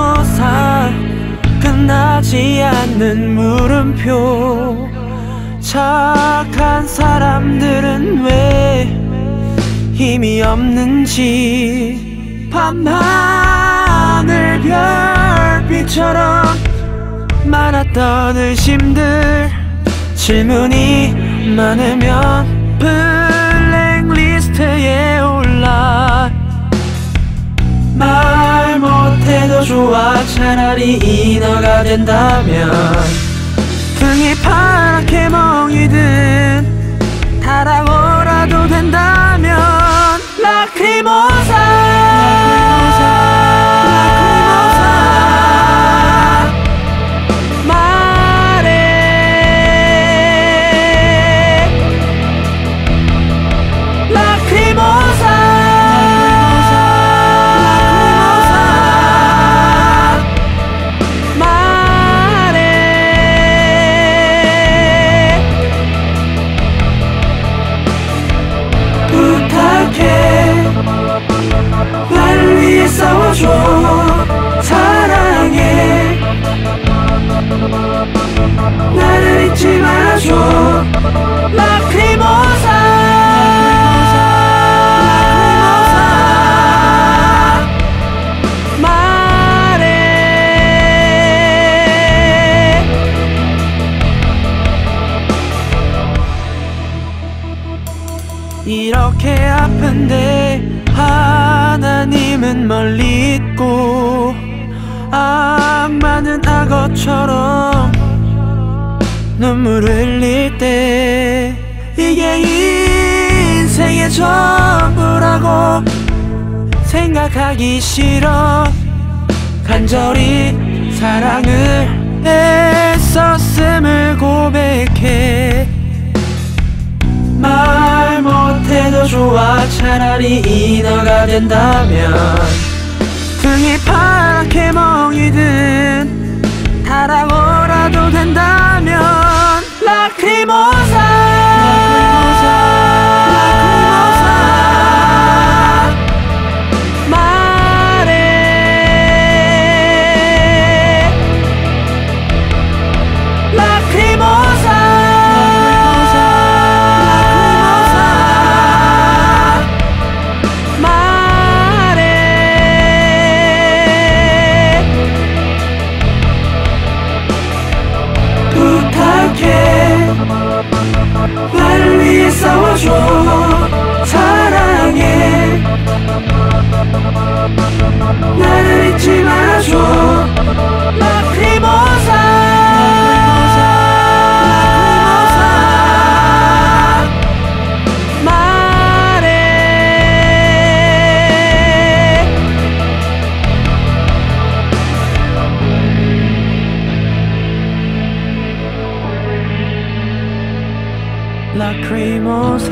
라크리모사 끝나지 않는 물음표. 착한 사람들은 왜 힘이 없는지. 밤하늘 별빛처럼 많았던 의심들. 질문이 많으면 차라리 인어가 된다면 등이 파랗게 멍이든 타라고라도 된다면 라크리모사 아픈데 하나님은 멀리 있고 악마는 악어처럼 눈물 흘릴 때 이게 인생의 전부라고 생각하기 싫어. 간절히 사랑을 했었음을 좋아 차라리 인어가 된다면 등이 파랗게 멍이든 타라고라도 된다면 라크리모 나를 잊지 말아줘. 라크리모사. 말해. 라크리모사